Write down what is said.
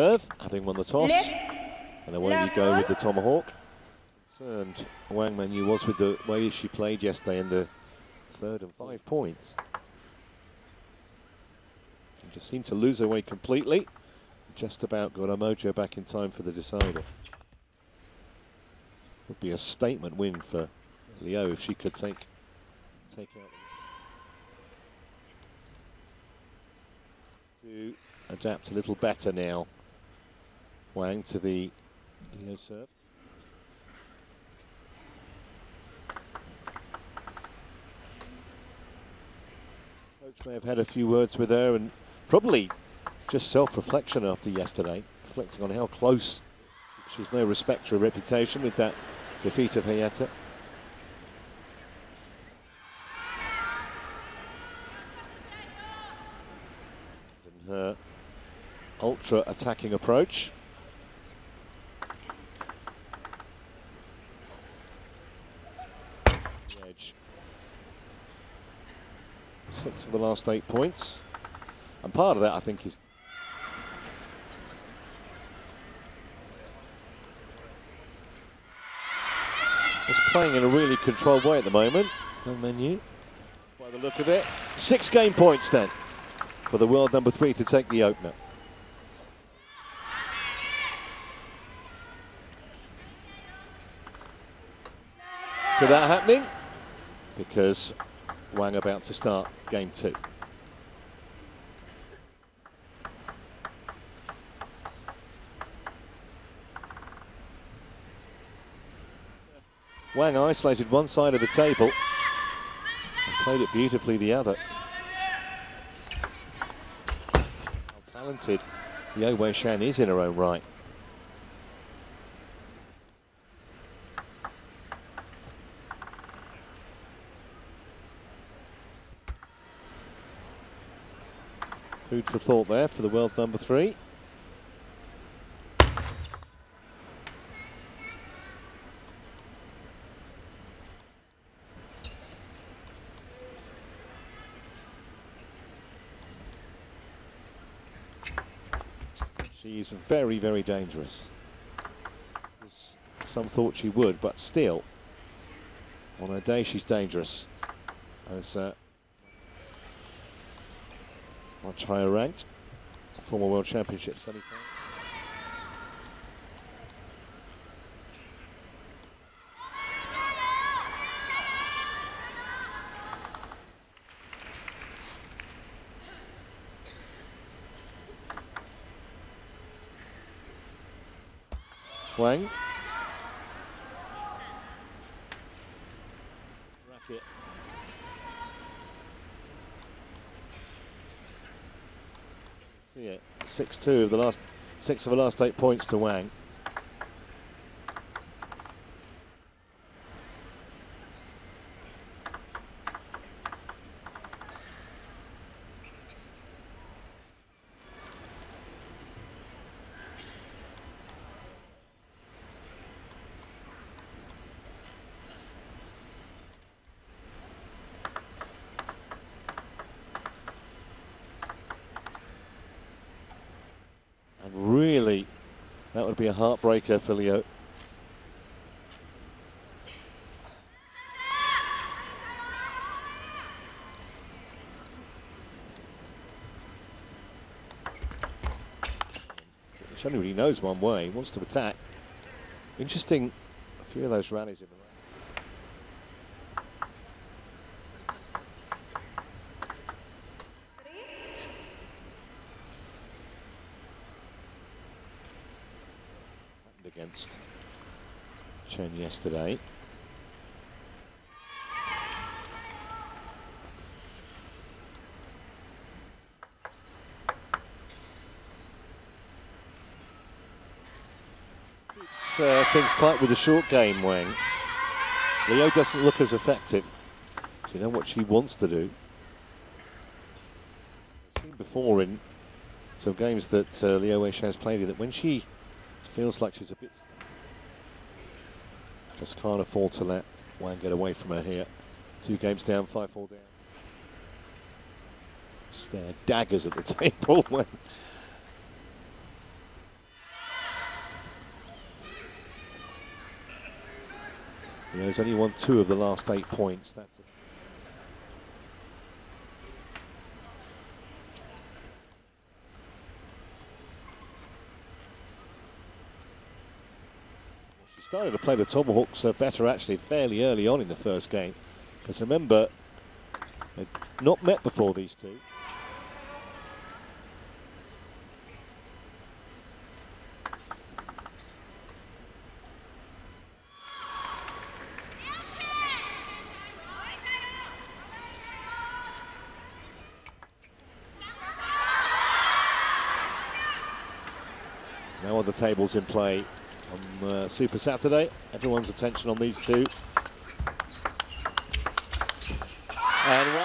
having won the toss. And away you go with the tomahawk. Concerned Wang Manyu was with the way she played yesterday in the third and five points. She just seemed to lose her way completely. Just about got her mojo back in time for the decider. Would be a statement win for Liu if she could take take out to adapt a little better now. Wang to the Liu serve. Coach may have had a few words with her and probably just self-reflection after yesterday, reflecting on how close she's no respect to her reputation with that defeat of Hayata. Her ultra attacking approach. The edge. Six of the last eight points. And part of that, I think, is is playing in a really controlled way at the moment. No menu. By the look of it. Six game points then for the world number three to take the opener. To that happening because Wang about to start game two. Wang isolated one side of the table and played it beautifully the other. How talented Liu Wei Shan is in her own right. Food for thought there for the world number three. She's very, very dangerous. Some thought she would, but still, on her day she's dangerous. As uh, much higher ranked, former World Championship semi Wang. Racket. See it. Six two of the last six of the last eight points to Wang. And really, that would be a heartbreaker for Liu. Which only really knows one way, he wants to attack. Interesting, a few of those rallies in the against Chen yesterday. Keeps uh, things tight with the short game, Wang. Liu doesn't look as effective. So you know what she wants to do. I've seen before in some games that uh, Liu Weishan has played that when she Feels like she's a bit... Just can't afford to let Wang get away from her here. Two games down, five, four down. Stare daggers at the table when... You know, there's only won two of the last eight points. That's. Started to play the Tomahawks uh, better actually fairly early on in the first game. Because remember, they'd not met before these two. Now on the tables in play on uh, Super Saturday. Everyone's attention on these two. And